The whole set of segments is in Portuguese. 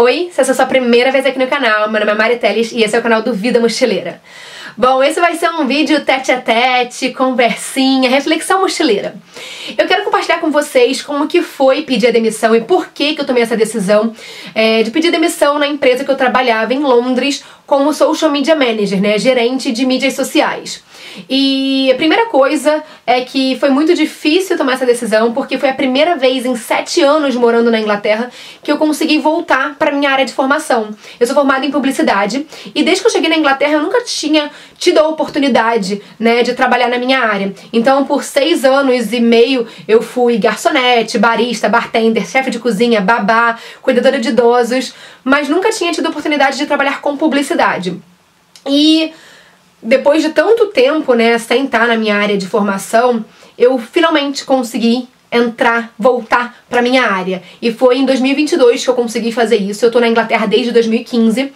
Oi, se essa é a sua primeira vez aqui no canal, meu nome é Mari Teles e esse é o canal do Vida Mochileira. Bom, esse vai ser um vídeo tete a tete, conversinha, reflexão mochileira. Eu quero compartilhar com vocês como que foi pedir a demissão e por que que eu tomei essa decisão é, de pedir demissão na empresa que eu trabalhava em Londres como social media manager, né, gerente de mídias sociais. E a primeira coisa é que foi muito difícil tomar essa decisão, porque foi a primeira vez em sete anos morando na Inglaterra que eu consegui voltar para minha área de formação. Eu sou formada em publicidade e desde que eu cheguei na Inglaterra eu nunca tinha tido a oportunidade, né, de trabalhar na minha área. Então, por seis anos e meio eu fui garçonete, barista, bartender, chefe de cozinha, babá, cuidadora de idosos, mas nunca tinha tido a oportunidade de trabalhar com publicidade. E depois de tanto tempo, né, sem estar na minha área de formação, eu finalmente consegui entrar, voltar para minha área. E foi em 2022 que eu consegui fazer isso. Eu tô na Inglaterra desde 2015.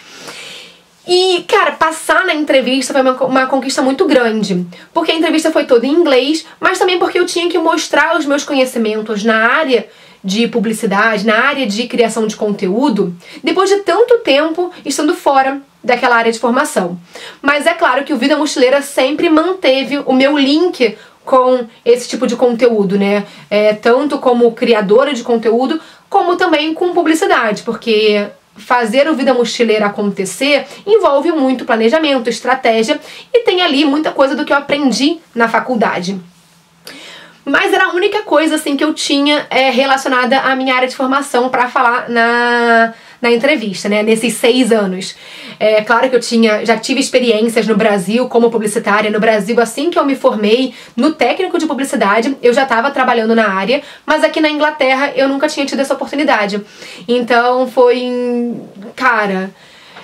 E, cara, passar na entrevista foi uma, uma, conquista muito grande. Porque a entrevista foi toda em inglês, mas também porque eu tinha que mostrar os meus conhecimentos na área de publicidade, na área de criação de conteúdo, depois de tanto tempo estando fora daquela área de formação. Mas é claro que o Vida Mochileira sempre manteve o meu link com esse tipo de conteúdo, né? É, tanto como criadora de conteúdo, como também com publicidade, porque fazer o Vida Mochileira acontecer envolve muito planejamento, estratégia e tem ali muita coisa do que eu aprendi na faculdade. Mas era a única coisa assim que eu tinha é, relacionada à minha área de formação para falar na, na entrevista, né? Nesses seis anos. É claro que eu tinha, já tive experiências no Brasil como publicitária. No Brasil, assim que eu me formei no técnico de publicidade, eu já estava trabalhando na área, mas aqui na Inglaterra eu nunca tinha tido essa oportunidade. Então foi. Cara,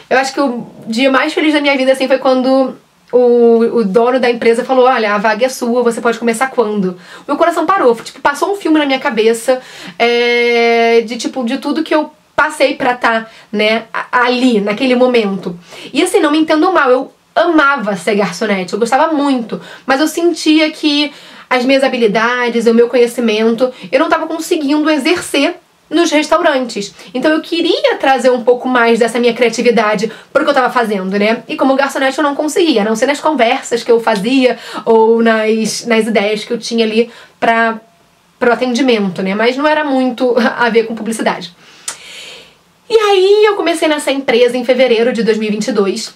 eu acho que o dia mais feliz da minha vida assim foi quando o, o dono da empresa falou: Olha, a vaga é sua, você pode começar quando? Meu coração parou, tipo, passou um filme na minha cabeça é, de tipo, de tudo que eu passei pra estar, tá, né, ali, naquele momento. E assim, não me entendo mal, eu amava ser garçonete, eu gostava muito, mas eu sentia que as minhas habilidades, o meu conhecimento, eu não estava conseguindo exercer nos restaurantes. Então eu queria trazer um pouco mais dessa minha criatividade pro que eu tava fazendo, né? E como garçonete eu não conseguia, a não ser nas conversas que eu fazia ou nas, nas ideias que eu tinha ali pra, pro atendimento, né? Mas não era muito a ver com publicidade. E aí eu comecei nessa empresa em fevereiro de 2022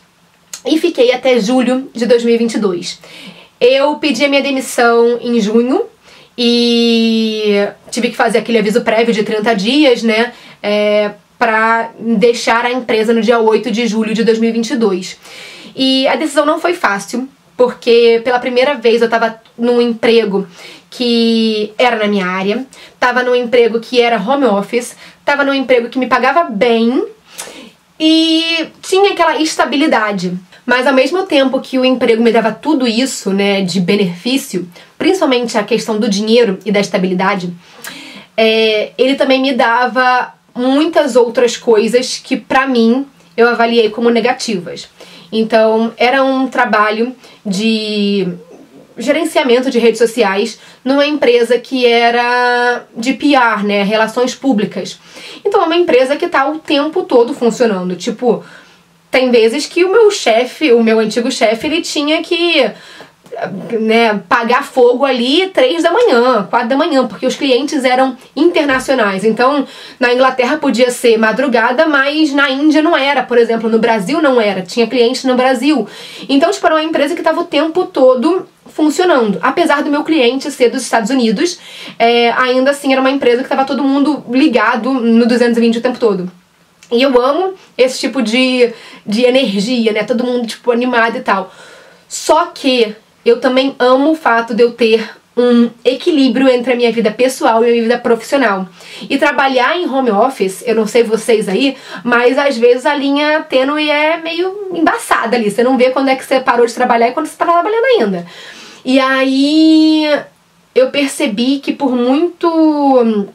e fiquei até julho de 2022. Eu pedi a minha demissão em junho e tive que fazer aquele aviso prévio de 30 dias, né? É, para deixar a empresa no dia 8 de julho de 2022. E a decisão não foi fácil, porque pela primeira vez eu tava num emprego que era na minha área, tava num emprego que era home office, tava num emprego que me pagava bem e tinha aquela estabilidade. Mas ao mesmo tempo que o emprego me dava tudo isso, né, de benefício, principalmente a questão do dinheiro e da estabilidade, é, ele também me dava muitas outras coisas que para mim eu avaliei como negativas. Então, era um trabalho de gerenciamento de redes sociais numa empresa que era de PR, né, relações públicas. Então é uma empresa que tá o tempo todo funcionando, tipo, tem vezes que o meu chefe, o meu antigo chefe, ele tinha que né, pagar fogo ali três da manhã, quatro da manhã, porque os clientes eram internacionais. Então, na Inglaterra podia ser madrugada, mas na Índia não era, por exemplo, no Brasil não era, tinha clientes no Brasil. Então, tipo, era uma empresa que estava o tempo todo funcionando. Apesar do meu cliente ser dos Estados Unidos, é, ainda assim era uma empresa que estava todo mundo ligado no 220 o tempo todo. E eu amo esse tipo de, de energia, né? Todo mundo, tipo, animado e tal. Só que eu também amo o fato de eu ter um equilíbrio entre a minha vida pessoal e a minha vida profissional. E trabalhar em home office, eu não sei vocês aí, mas às vezes a linha tênue é meio embaçada ali. Você não vê quando é que você parou de trabalhar e quando você tá trabalhando ainda. E aí eu percebi que por muito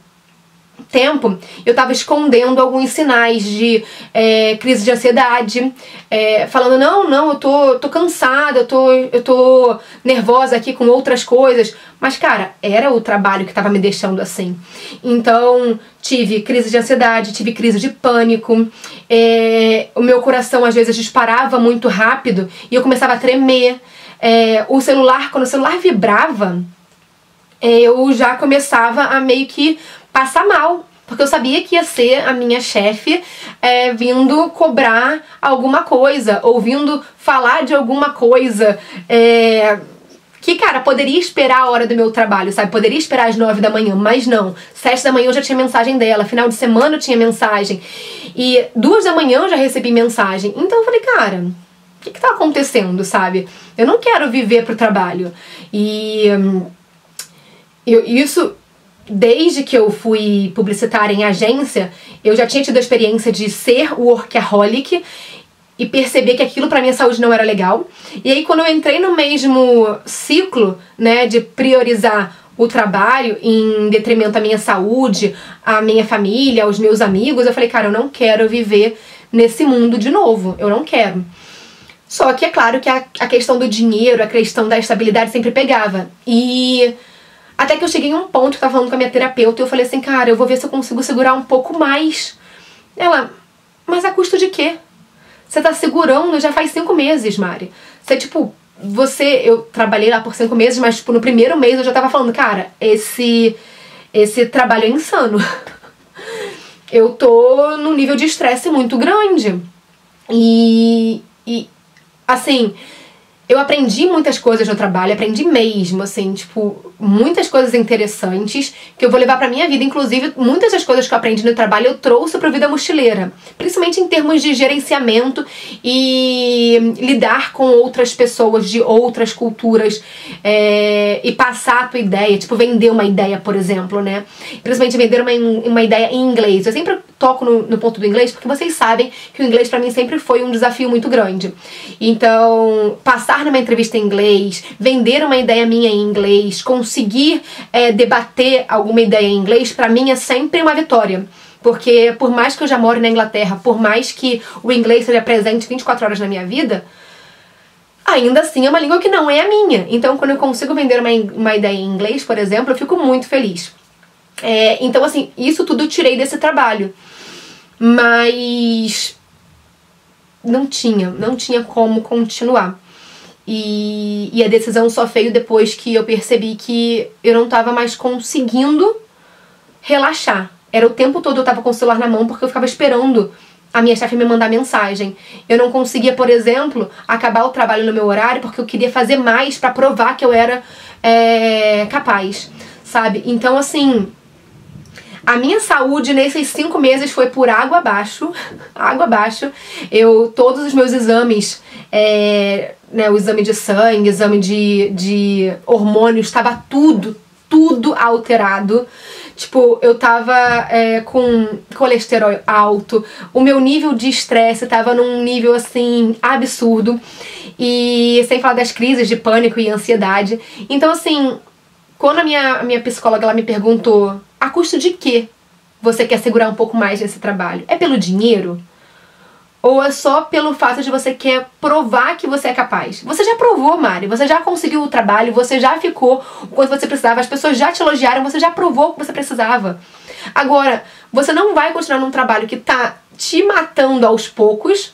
tempo, eu tava escondendo alguns sinais de é, crise de ansiedade, é, falando, não, não, eu tô, tô cansada, eu tô, eu tô nervosa aqui com outras coisas. Mas, cara, era o trabalho que tava me deixando assim. Então, tive crise de ansiedade, tive crise de pânico, é, o meu coração às vezes disparava muito rápido e eu começava a tremer. É, o celular, quando o celular vibrava, é, eu já começava a meio que passar mal. Porque eu sabia que ia ser a minha chefe é, vindo cobrar alguma coisa, ou vindo falar de alguma coisa. É, que, cara, poderia esperar a hora do meu trabalho, sabe? Poderia esperar às nove da manhã, mas não. Sete da manhã eu já tinha mensagem dela, final de semana eu tinha mensagem. E duas da manhã eu já recebi mensagem. Então eu falei, cara, o que, que tá acontecendo, sabe? Eu não quero viver pro trabalho. E hum, eu, isso desde que eu fui publicitária em agência, eu já tinha tido a experiência de ser workaholic e perceber que aquilo para minha saúde não era legal. E aí quando eu entrei no mesmo ciclo, né, de priorizar o trabalho em detrimento à minha saúde, à minha família, aos meus amigos, eu falei, cara, eu não quero viver nesse mundo de novo. Eu não quero. Só que é claro que a, a questão do dinheiro, a questão da estabilidade sempre pegava. E até que eu cheguei em um ponto que tava falando com a minha terapeuta e eu falei assim, cara, eu vou ver se eu consigo segurar um pouco mais. Ela, mas a custo de quê? Você tá segurando já faz cinco meses, Mari. Você, tipo, você. Eu trabalhei lá por cinco meses, mas, tipo, no primeiro mês eu já tava falando, cara, esse. Esse trabalho é insano. eu tô num nível de estresse muito grande. E. E. Assim eu aprendi muitas coisas no trabalho, aprendi mesmo, assim, tipo, muitas coisas interessantes que eu vou levar pra minha vida. Inclusive, muitas das coisas que eu aprendi no trabalho eu trouxe pra vida mochileira. Principalmente em termos de gerenciamento e lidar com outras pessoas de outras culturas é, e passar a tua ideia, tipo, vender uma ideia, por exemplo, né? Principalmente vender uma, uma ideia em inglês. Eu sempre toco no, no ponto do inglês porque vocês sabem que o inglês para mim sempre foi um desafio muito grande. Então, passar numa entrevista em inglês, vender uma ideia minha em inglês, conseguir é, debater alguma ideia em inglês, para mim é sempre uma vitória. Porque por mais que eu já moro na Inglaterra, por mais que o inglês seja presente 24 horas na minha vida, ainda assim é uma língua que não é a minha. Então, quando eu consigo vender uma, uma ideia em inglês, por exemplo, eu fico muito feliz. É, então, assim, isso tudo eu tirei desse trabalho. Mas não tinha, não tinha como continuar. E, e a decisão só veio depois que eu percebi que eu não estava mais conseguindo relaxar. Era o tempo todo eu estava com o celular na mão porque eu ficava esperando a minha chefe me mandar mensagem. Eu não conseguia, por exemplo, acabar o trabalho no meu horário porque eu queria fazer mais para provar que eu era é, capaz, sabe? Então, assim, a minha saúde nesses cinco meses foi por água abaixo, água abaixo. Eu, todos os meus exames é, né, o exame de sangue, exame de, de hormônios, estava tudo, tudo alterado. Tipo, eu tava é, com colesterol alto, o meu nível de estresse tava num nível assim absurdo. E sem falar das crises de pânico e ansiedade. Então, assim, quando a minha, a minha psicóloga ela me perguntou a custo de que você quer segurar um pouco mais nesse trabalho? É pelo dinheiro? Ou é só pelo fato de você quer provar que você é capaz? Você já provou, Mari. Você já conseguiu o trabalho, você já ficou o quanto você precisava, as pessoas já te elogiaram, você já provou o que você precisava. Agora, você não vai continuar num trabalho que tá te matando aos poucos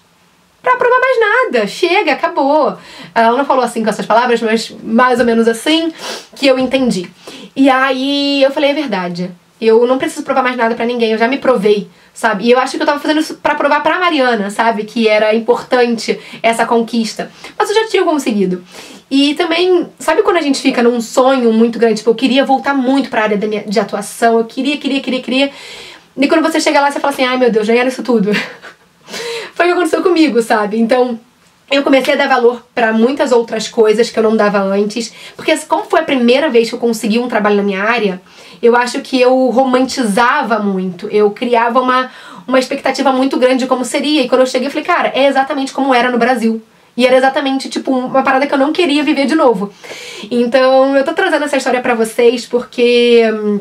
para provar mais nada. Chega, acabou. Ela não falou assim com essas palavras, mas mais ou menos assim que eu entendi. E aí eu falei, é verdade. Eu não preciso provar mais nada para ninguém, eu já me provei sabe? E eu acho que eu tava fazendo isso pra provar pra Mariana, sabe? Que era importante essa conquista. Mas eu já tinha conseguido. E também, sabe quando a gente fica num sonho muito grande? Tipo, eu queria voltar muito pra área de atuação, eu queria, queria, queria, queria. E quando você chega lá, você fala assim: ai meu Deus, já era isso tudo. Foi o que aconteceu comigo, sabe? Então. Eu comecei a dar valor para muitas outras coisas que eu não dava antes, porque como foi a primeira vez que eu consegui um trabalho na minha área, eu acho que eu romantizava muito. Eu criava uma, uma expectativa muito grande de como seria. E quando eu cheguei, eu falei, cara, é exatamente como era no Brasil. E era exatamente, tipo, uma parada que eu não queria viver de novo. Então, eu tô trazendo essa história para vocês porque. Hum,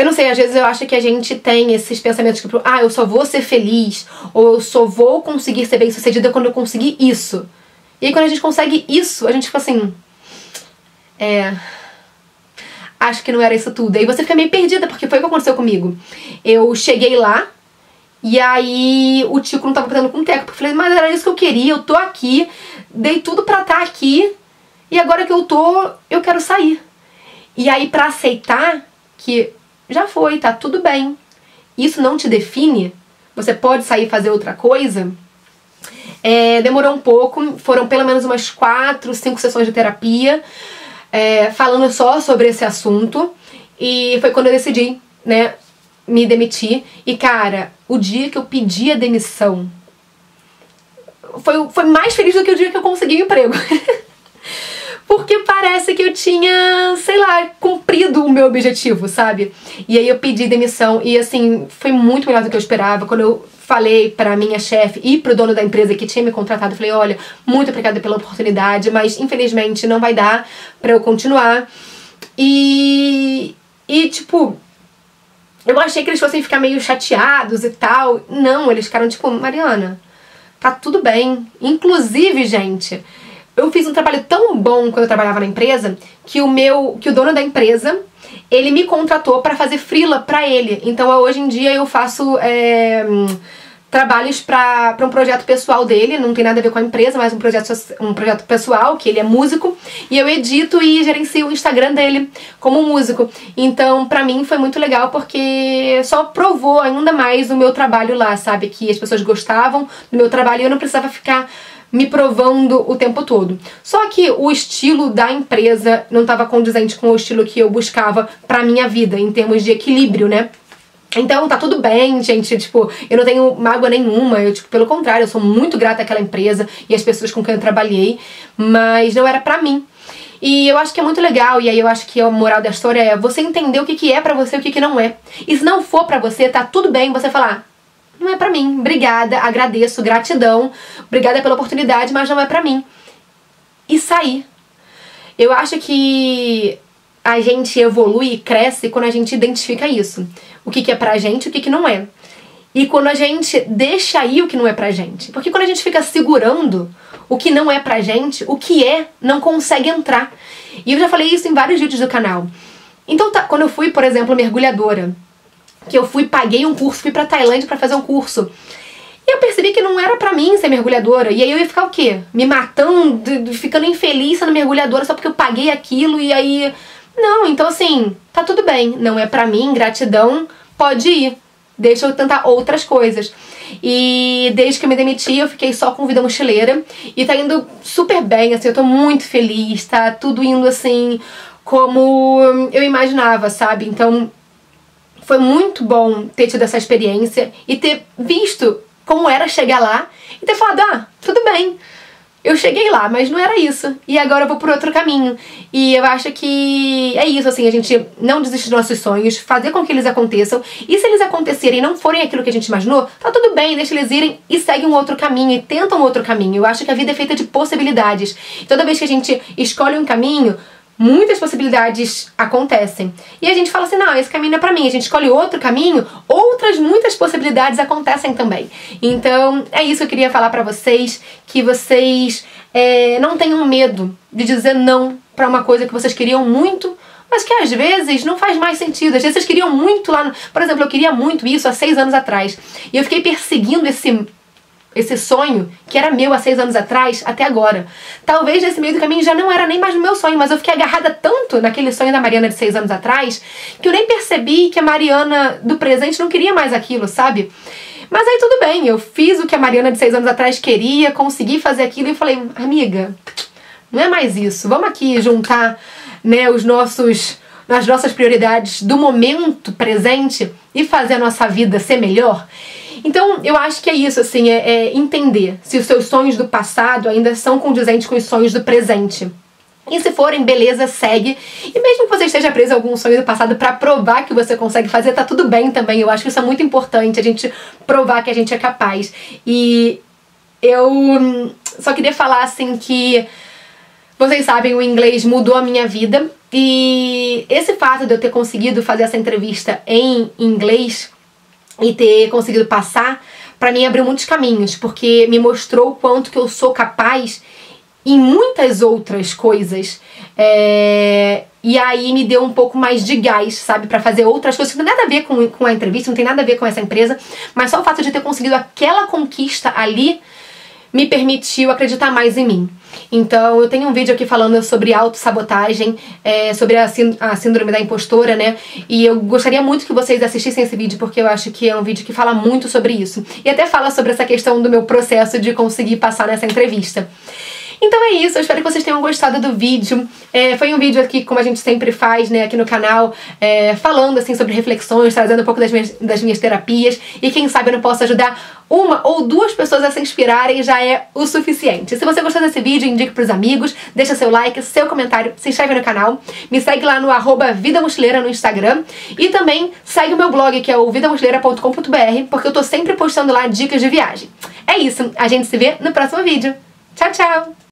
Eu não sei, às vezes eu acho que a gente tem esses pensamentos tipo, ah, eu só vou ser feliz, ou eu só vou conseguir ser bem sucedida quando eu conseguir isso. E aí quando a gente consegue isso, a gente fica assim. É. Acho que não era isso tudo. Aí você fica meio perdida, porque foi o que aconteceu comigo. Eu cheguei lá, e aí o Tico não tava batendo com o teco. Porque eu falei, mas era isso que eu queria, eu tô aqui, dei tudo pra estar tá aqui, e agora que eu tô, eu quero sair. E aí, para aceitar que já foi, tá tudo bem. Isso não te define, você pode sair fazer outra coisa. É, demorou um pouco, foram pelo menos umas quatro, cinco sessões de terapia, é, falando só sobre esse assunto. E foi quando eu decidi, né, me demitir. E cara, o dia que eu pedi a demissão foi, foi mais feliz do que o dia que eu consegui o emprego. porque parece que eu tinha, sei lá, cumprido o meu objetivo, sabe? E aí eu pedi demissão e assim, foi muito melhor do que eu esperava. Quando eu falei para minha chefe e pro dono da empresa que tinha me contratado, falei: "Olha, muito obrigada pela oportunidade, mas infelizmente não vai dar para eu continuar". E e tipo, eu achei que eles fossem ficar meio chateados e tal. Não, eles ficaram tipo, Mariana, tá tudo bem. Inclusive, gente, eu fiz um trabalho tão bom quando eu trabalhava na empresa que o meu, que o dono da empresa, ele me contratou para fazer frila para ele. Então hoje em dia eu faço é, trabalhos para um projeto pessoal dele, não tem nada a ver com a empresa, mas um projeto, um projeto pessoal, que ele é músico, e eu edito e gerencio o Instagram dele como músico. Então, para mim foi muito legal porque só provou ainda mais o meu trabalho lá, sabe? Que as pessoas gostavam do meu trabalho e eu não precisava ficar me provando o tempo todo. Só que o estilo da empresa não estava condizente com o estilo que eu buscava para minha vida, em termos de equilíbrio, né? Então tá tudo bem, gente. Tipo, eu não tenho mágoa nenhuma. Eu, tipo, pelo contrário, eu sou muito grata àquela empresa e às pessoas com quem eu trabalhei, mas não era pra mim. E eu acho que é muito legal, e aí eu acho que a moral da história é você entender o que, que é para você e o que, que não é. E se não for para você, tá tudo bem você falar, não é para mim. Obrigada, agradeço, gratidão. Obrigada pela oportunidade, mas não é para mim. E sair. Eu acho que a gente evolui e cresce quando a gente identifica isso. O que, que é pra gente e o que, que não é. E quando a gente deixa aí o que não é pra gente. Porque quando a gente fica segurando o que não é pra gente, o que é não consegue entrar. E eu já falei isso em vários vídeos do canal. Então, tá, quando eu fui, por exemplo, mergulhadora, que eu fui, paguei um curso, fui pra Tailândia para fazer um curso. E eu percebi que não era para mim ser mergulhadora. E aí eu ia ficar o quê? Me matando, ficando infeliz sendo mergulhadora só porque eu paguei aquilo e aí. Não, então assim, tá tudo bem. Não é para mim, gratidão, pode ir. Deixa eu tentar outras coisas. E desde que eu me demiti, eu fiquei só com vida mochileira. E tá indo super bem, assim, eu tô muito feliz, tá tudo indo assim como eu imaginava, sabe? Então foi muito bom ter tido essa experiência e ter visto como era chegar lá e ter falado: ah, tudo bem. Eu cheguei lá, mas não era isso. E agora eu vou por outro caminho. E eu acho que é isso, assim, a gente não desistir dos nossos sonhos, fazer com que eles aconteçam. E se eles acontecerem e não forem aquilo que a gente imaginou, tá tudo bem, deixa eles irem e segue um outro caminho e tenta um outro caminho. Eu acho que a vida é feita de possibilidades. Toda vez que a gente escolhe um caminho, muitas possibilidades acontecem. E a gente fala assim: não, esse caminho não é pra mim. A gente escolhe outro caminho, outras muitas possibilidades acontecem também. Então, é isso que eu queria falar para vocês: que vocês é, não tenham medo de dizer não para uma coisa que vocês queriam muito. Mas que às vezes não faz mais sentido. Às vezes vocês queriam muito lá. No... Por exemplo, eu queria muito isso há seis anos atrás. E eu fiquei perseguindo esse esse sonho que era meu há seis anos atrás até agora. Talvez nesse meio do caminho já não era nem mais meu sonho, mas eu fiquei agarrada tanto naquele sonho da Mariana de seis anos atrás que eu nem percebi que a Mariana do presente não queria mais aquilo, sabe? Mas aí tudo bem, eu fiz o que a Mariana de seis anos atrás queria, consegui fazer aquilo e falei, amiga, não é mais isso. Vamos aqui juntar, né, os nossos as nossas prioridades do momento presente e fazer a nossa vida ser melhor. Então, eu acho que é isso, assim, é, é entender se os seus sonhos do passado ainda são condizentes com os sonhos do presente. E se forem, beleza, segue. E mesmo que você esteja preso a algum sonho do passado para provar que você consegue fazer, tá tudo bem também. Eu acho que isso é muito importante, a gente provar que a gente é capaz. E eu só queria falar assim que vocês sabem, o inglês mudou a minha vida E esse fato de eu ter conseguido fazer essa entrevista em inglês e ter conseguido passar, para mim abriu muitos caminhos, porque me mostrou o quanto que eu sou capaz em muitas outras coisas. É... E aí me deu um pouco mais de gás, sabe, para fazer outras coisas que não tem nada a ver com, com a entrevista, não tem nada a ver com essa empresa, mas só o fato de ter conseguido aquela conquista ali me permitiu acreditar mais em mim. Então, eu tenho um vídeo aqui falando sobre autossabotagem, é, sobre a, a síndrome da impostora, né? E eu gostaria muito que vocês assistissem esse vídeo, porque eu acho que é um vídeo que fala muito sobre isso. E até fala sobre essa questão do meu processo de conseguir passar nessa entrevista. Então é isso, eu espero que vocês tenham gostado do vídeo. É, foi um vídeo aqui, como a gente sempre faz, né, aqui no canal, é, falando assim sobre reflexões, trazendo um pouco das minhas, das minhas terapias. E quem sabe eu não posso ajudar uma ou duas pessoas a se inspirarem já é o suficiente. Se você gostou desse vídeo, indique pros amigos, deixa seu like, seu comentário, se inscreve no canal, me segue lá no arroba Vida Mochileira no Instagram e também segue o meu blog que é o vidamochileira.com.br porque eu tô sempre postando lá dicas de viagem. É isso, a gente se vê no próximo vídeo. Tchau, tchau!